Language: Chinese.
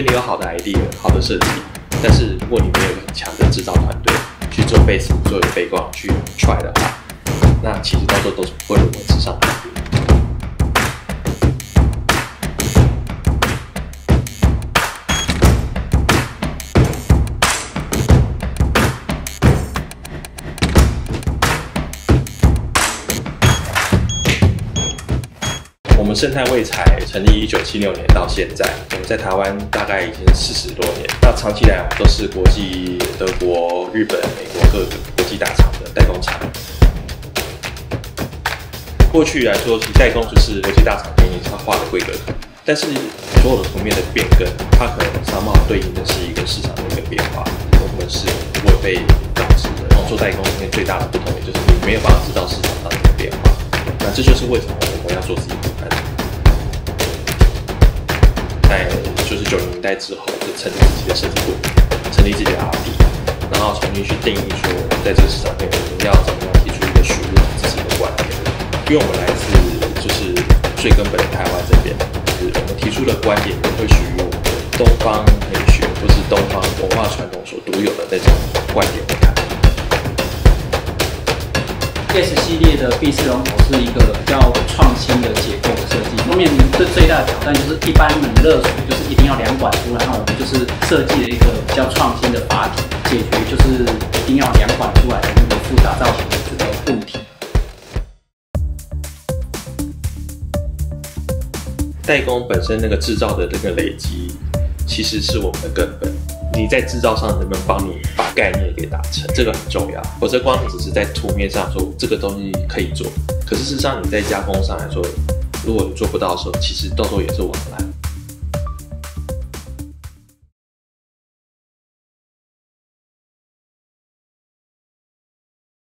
你有好的 idea、好的设计，但是如果你没有很强的制造团队去做 base、做背光去 try 的话，那其实到时候都是不会沦为纸上谈我们生态卫材成立一九七六年到现在，我们在台湾大概已经四十多年。那长期来讲都是国际德国、日本、美国各个国际大厂的代工厂。过去来说，其代工就是国际大厂给你它画的规格图，但是所有的图面的变更，它可能商贸对应的是一个市场的一个变化，我们是不会被导致的。然后做代工里面最大的不同，也就是你没有办法知道市场上的变化。那这就是为什么我们要做自己就是九零年代之后，就成立自己的设计部，成立自己的 R&D，然后重新去定义说，在这个市场内，我们要怎么样提出一个属于我们自己的观点。因为我们来自就是最根本的台湾这边，就是我们提出的观点都会属于我们东方美学或是东方文化传统所独有的那种观点来看。S 系列的壁式龙头是一个比较创新的结构的设计，面最最大的挑战就是一般冷热水就是一定要两管出来，那我们就是设计了一个比较创新的阀体，解决就是一定要两管出来的那个复杂造型的这个问题。代工本身那个制造的这个累积，其实是我们的根本。你在制造上能不能帮你把概念给达成，这个很重要。否则光只是在图面上说这个东西可以做，可是事实上你在加工上来说，如果你做不到的时候，其实到时候也是往来。